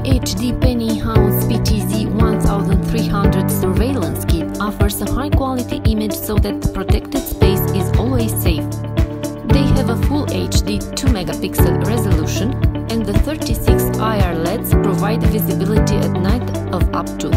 AHD PNI House PTZ 1300 surveillance kit offers a high quality image so that the protected space is always safe. They have a full HD 2 megapixel resolution and the 36 IR LEDs provide visibility at night of up to